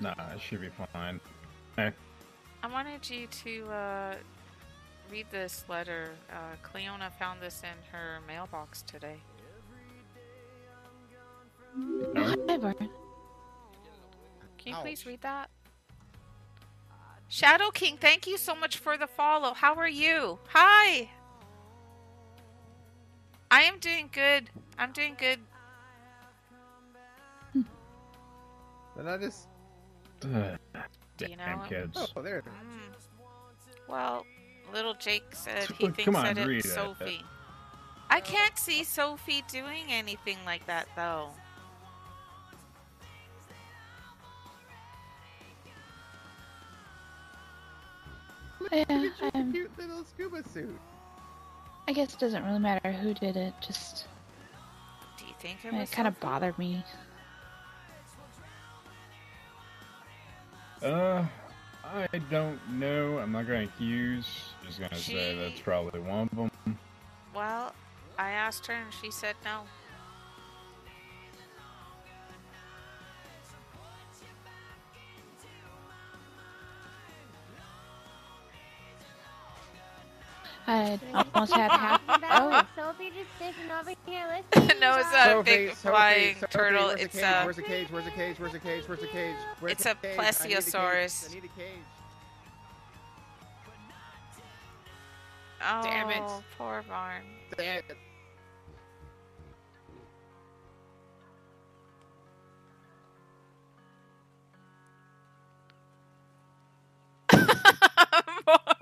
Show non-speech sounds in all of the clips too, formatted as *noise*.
Nah, it should be fine. Eh, I wanted you to uh, read this letter. Uh, Cleona found this in her mailbox today. Hi, Bart. Can you please read that? Shadow King, thank you so much for the follow. How are you? Hi. I am doing good. I'm doing good. Then I just. Ugh, Do you damn know kids. Oh, there. Mm. Well, little Jake said So, he come thinks on, that read it's it. Sophie. I can't see Sophie doing anything like that though. Yeah, Look at your um, cute little scuba suit. I guess it doesn't really matter who did it. Just Do you think it it kind of bothered me. Uh, I don't know. I'm not gonna accuse. Just gonna say that's probably one of them. Well, I asked her and she said no. I almost had half. Talking Oh, about Sophie just sitting over here listening. *laughs* no, it's to us. a big flying Sophie, turtle. Where's It's a Where's the cage? Where's the cage? Where's the cage? Where's the cage? Where's It's the a cage? I need a cage. plesiosaurus. I need a cage. oh, Damn it. Oh, poor Varn. Damn it.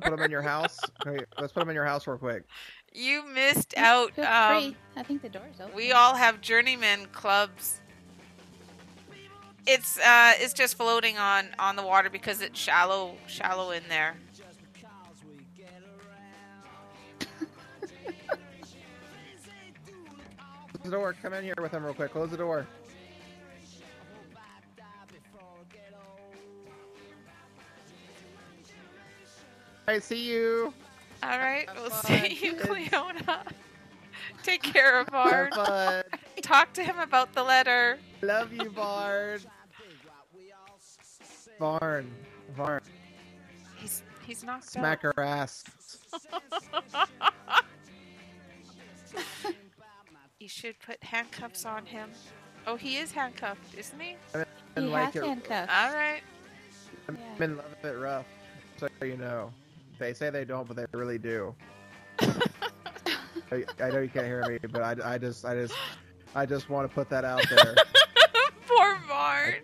Put them in your house. Wait, let's put them in your house real quick. you missed out. feel Um, free. I think the door's open. we all have journeyman clubs. It's uh, it's just floating on on the water because it's shallow, shallow in there. Close the door. Come in here with them real quick. Close the door. I see you. All right, Have we'll fun, see you. Cleona. *laughs* Take care of Have Bard. fun. *laughs* Talk to him about the letter. Love you, Bard. Varn. Varn. He's he's knocked Smack her ass. *laughs* you should put handcuffs on him. Oh, he is handcuffed, isn't he? And He like has it, handcuffs. All right. men love it rough. So you know. They say they don't, but they really do. *laughs* I, I know you can't hear me, but I, I just I just I just want to put that out there. *laughs* Poor Varn.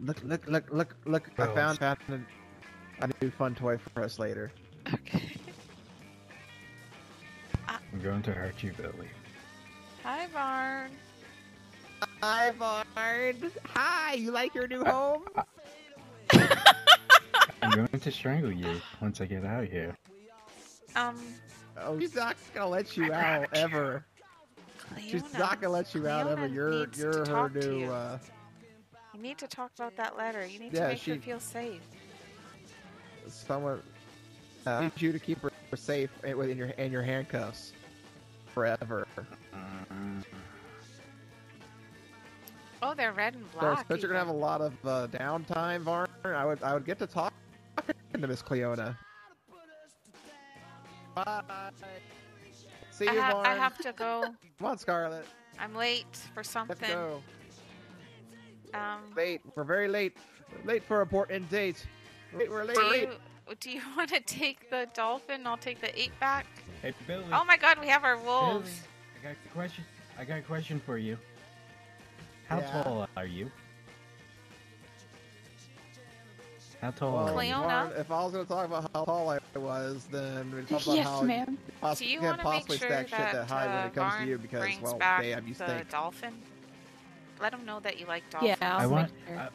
look look look look look! I Oh. found found a, a new fun toy for us later. Okay. I'm going to hurt you, Billy. Hi, Varn. Hi, Bard. Hi. You like your new home? I'm going to strangle you once I get out of here. Um, Oh, she's not gonna let you out ever. She's not gonna let you out ever. You're you're her new. you. Uh, You need to talk about that letter. You need Yeah, to make her she- feel safe. someone uh, needs you to keep her safe in in your in your handcuffs forever. Oh, they're red and So black. since you're gonna have a lot of uh, downtime, Varn, I would I would get to talk to Miss Cleona. Bye. See I, you, ha- I have to go. *laughs* Come on, Scarlet. I'm late for something. Let's something. go. Um, Late. We're very late. Late for an important date. Late, we're late. do late. you do you *laughs* want to take the dolphin? I'll take the eight back. Hey, Billy. Oh my God, we have our Billy, wolves. I got a question. I got a question for you. How Yeah? tall are you? How tall Well, are you? Cleona? Varn, if I was gonna talk about how tall I was, then we'd talk about yes, how ma'am. poss- Do you can't want to make possibly sure stack that, shit that high when uh, it comes Varn to you because, brings well, back damn, you the stink. dolphin? Let them know that you like dolphins Yeah, I'll I want. sure. I,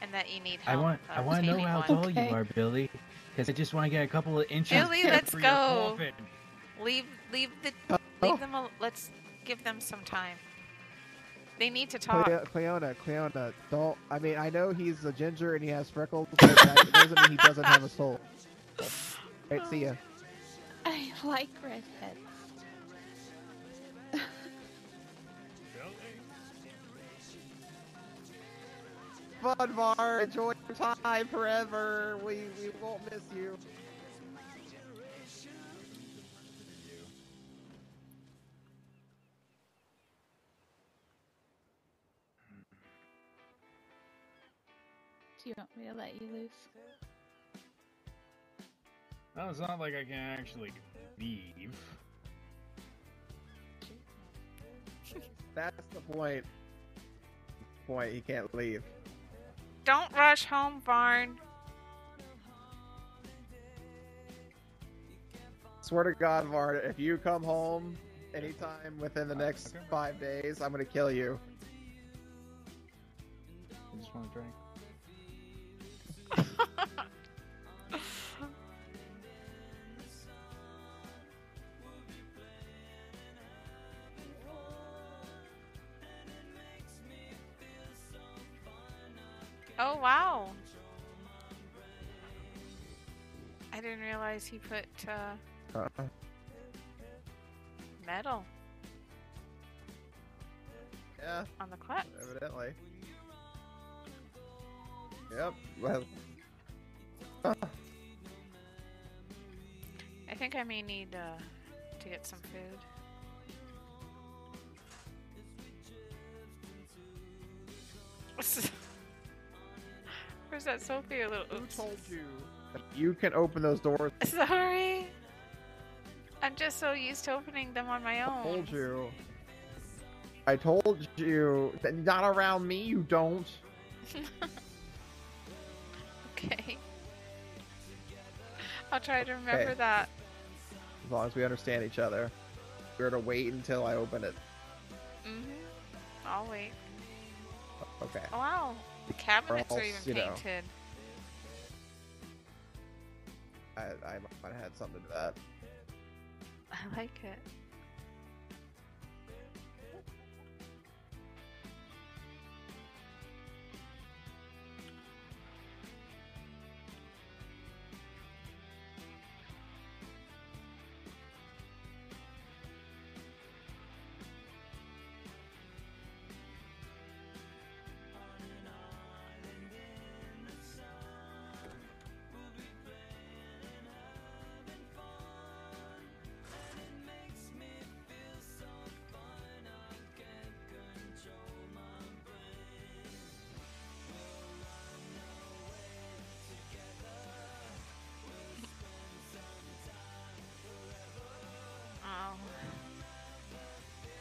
and that you need I help. want. I uh, want to know how one. tall you are, Billy. Because I just want to get a couple of inches. Billy, *laughs* let's go. Leave, leave the, Oh. leave them. al- Let's give them some time. They need to talk. Cleo- Cleona, Cleona, don't. I mean, I know he's a ginger and he has freckles, but that doesn't mean he doesn't have a soul. Right, see ya. I like redheads. fun, Var. Enjoy your time forever. We we won't miss you. Do you want me to let you loose? No, it's not like I can actually leave. That's the point. Point. He can't leave. Don't rush home, Varn. Swear to God, Var, if you come home anytime within the next five days, I'm gonna kill you. I just want to drink. Wow. I didn't realize he put uh, Uh, metal yeah, on the clep. evidently. Yep. Well. *sighs* I think I may need uh, to get some food. *laughs* *laughs* Where's that Sophie a little? Who told you? that You can open those doors. *laughs* Sorry. I'm just so used to opening them on my own. I told you. I told you that not around me. You don't. *laughs* okay. I'll try to remember Okay. that. As long as we understand each other. We're going to wait until I open it. Mm-hmm. I'll wait. Okay. Oh, wow. The cabinets are even you know. painted. I, I might have had something to that. I like it.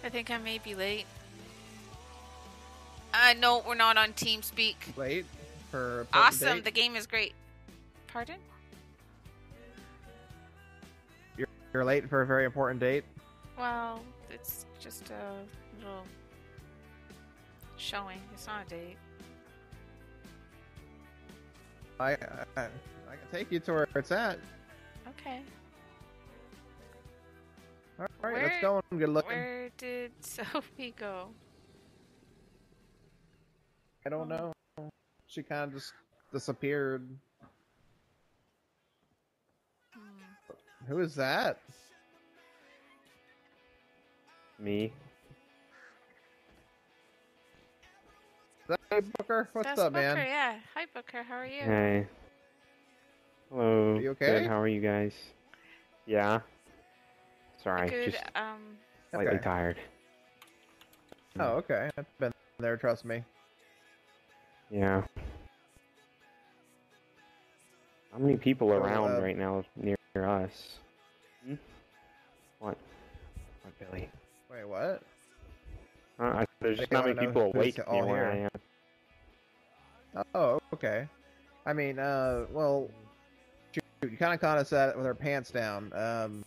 I think I may be late. Uh, no, we're not on TeamSpeak. Late for Awesome, date. the game is great. Pardon? You're late for a very important date. Well, it's just a little showing. It's not a date. I, I I can take you to where it's at. Okay. All right, Where- let's go and good looking. Where did Sophie go? I don't know. She kind of just disappeared. Hmm. Who is that? Me. Is that hey, Booker? What's That's up, Booker, man? yeah. Hi, Booker. How are you? Hey. Hello. you okay? Good. How are you guys? Yeah. Sorry, Good. just Um, slightly Okay. tired. Oh, okay. I've been there. Trust me. Yeah. How many people So, around uh, right now near us? Hmm? What? What, Billy? Wait, what? Uh, I, there's I just not many people awake near where I here. am. Oh, okay. I mean, uh, well, shoot, you kind of caught us at it with our pants down. Um,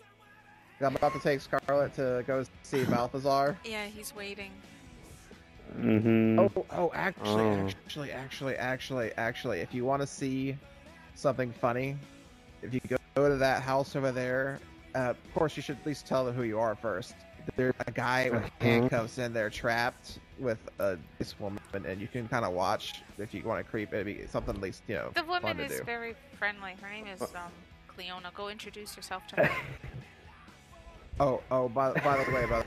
I'm about to take Scarlet to go see *laughs* Balthazar. yeah, he's waiting. Mm-hmm. Oh, oh, actually, Oh. actually, actually, actually, actually, if you want to see something funny, if you go, go to that house over there, uh, of course, you should at least tell them who you are first. There's a guy with Mhm. handcuffs in there, trapped with a this woman, and you can kind of watch if you want to creep. It'd be something at least you know The fun woman to is do. very friendly. Her name is um Cleona. Go introduce yourself to *laughs* her. Oh, oh, by, by the way, by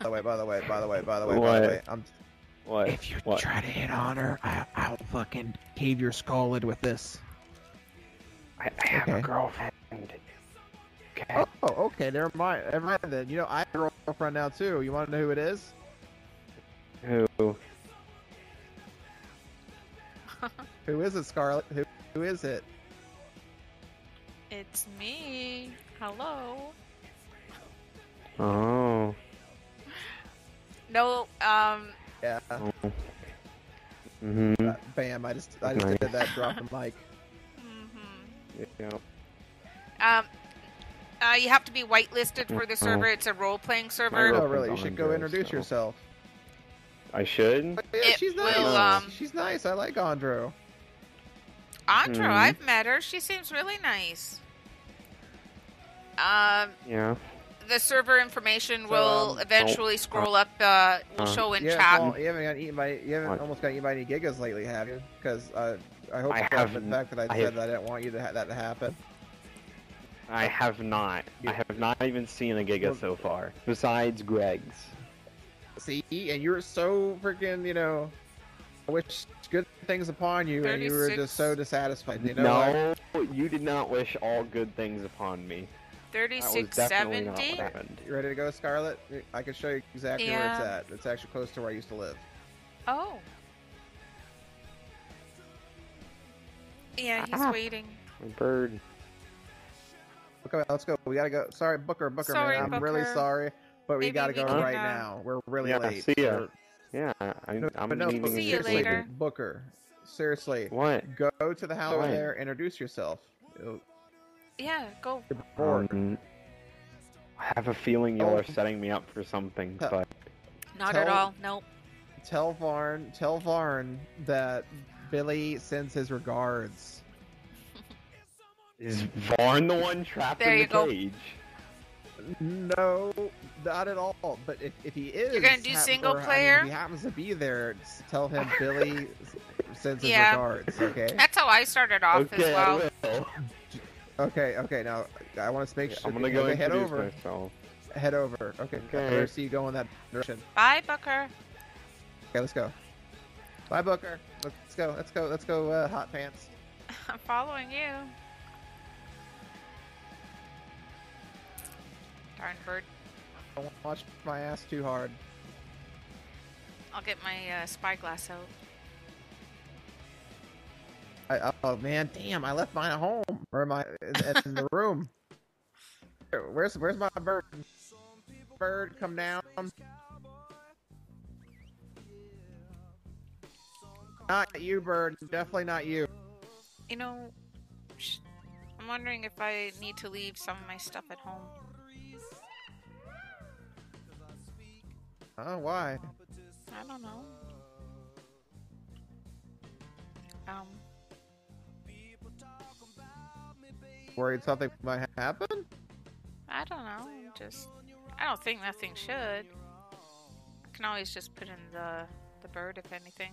the way, by the way, by the way, by the way, by the way, I'm What? If you what? try to hit on her, I, I'll fucking cave your skull in with this. I, I have Okay. a girlfriend. Okay. Oh, oh, okay. Never mind. Never mind then. You know, I have a girlfriend now too. You want to know who it is? Who? *laughs* Who is it, Scarlet? Who, who is it? It's me. Hello. Oh. No, um, Yeah. oh. Mm-hmm. Uh, bam! I just, I just Nice. did that. Drop the mic. *laughs* mhm. Yeah. um, uh, you have to be whitelisted for the Mhm. server. It's a role-playing server. Oh, really. You should go introduce so- yourself. I should. But yeah, It she's nice. will, um, She's nice. I like Andro. Andrew, Mhm. I've met her. She seems really nice. Um, Yeah. The server information So, will um, eventually scroll up. Uh, will uh, show in yeah, chat. well, you haven't gotten eaten by, you haven't What? almost got eaten by any gigas lately, have you? Because uh, I hope I have the fact that I, I said have- that I didn't want you to ha- that to happen. I have not. I have not even seen a Giga Well- so far. Besides Greg's. See, and you were so freaking, you know, I wish good things upon you, and you were just so dissatisfied. You know, no, you did not wish all good things upon me. That was Thirty-six definitely not what seventy. happened. You ready to go, Scarlet? I can show you exactly where it's at. It's actually close to where I used to live. Oh. Yeah, he's Ah. waiting. My bird. Okay, let's go. We gotta go. Sorry, Booker, Booker, Sorry, man. I'm really sorry, but we gotta we go right uh, now. We're really Yeah, late. see ya. Yeah, I, No, I'm but no, leaving See you in later. Booker. Seriously, What? go to the house there. Introduce yourself. You'll- Yeah, go. Um, I have a feeling y'all Oh. are setting me up for something, but Not Tell- at all. Nope. Tell Varn, tell Varn that Billy sends his regards. is Varn the one trapped There in the go. cage? No, not at all. But if, if he is, You're gonna do hap- single or, I mean, player? if he happens to be there. s- Tell him Billy *laughs* sends his Yeah. regards. Okay. That's how I started off okay, as well. I will. Okay. Okay. Now I want to make sure. I'm gonna go okay, head over. myself. Head over. Okay. Okay. I better see you go in that direction. Bye, Booker. Okay. Let's go. Bye, Booker. Let's go. Let's go. Let's go. Uh, hot pants. *laughs* I'm following you. Darn bird. Don't watch my ass too hard. I'll get my uh, spyglass out. I, oh man, damn! I left mine at home or my in, in the room. Where's where's my bird? Bird, come down. Not you, bird. Definitely not you. You know, I'm wondering if I need to leave some of my stuff at home. Oh, why? I don't know. Um, Worried something might happen? I don't know. Just, I don't think nothing should. I can always just put in the the bird if anything.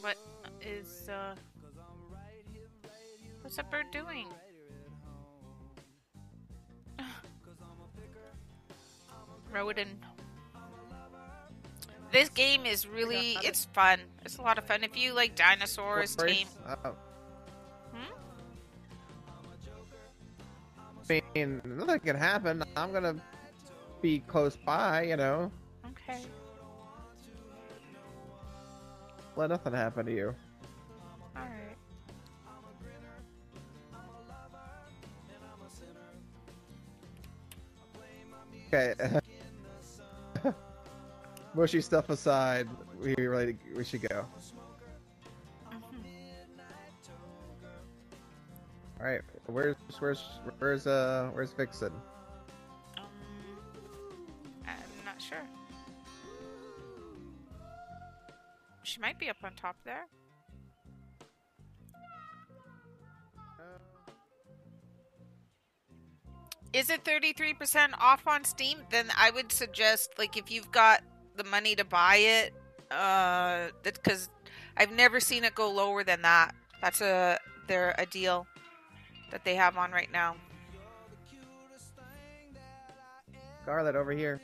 What is uh? What's that bird doing? *laughs* Rodin. This game is really it's fun. It's a lot of fun. If you like dinosaurs, Worried? tame Oh. I mean, nothing can happen. I'm gonna be close by, you know. Okay. Let nothing happen to you. Alright. Okay. *laughs* Mushy stuff aside, we really we should go. Mm-hmm. All right, where's where's where's uh where's Vixen? Um, I'm not sure. She might be up on top there. Is it 33% off on Steam? Then I would suggest, like, if you've got the money to buy it, uh, because I've never seen it go lower than that. That's a they're a deal that they have on right now. Scarlet over here.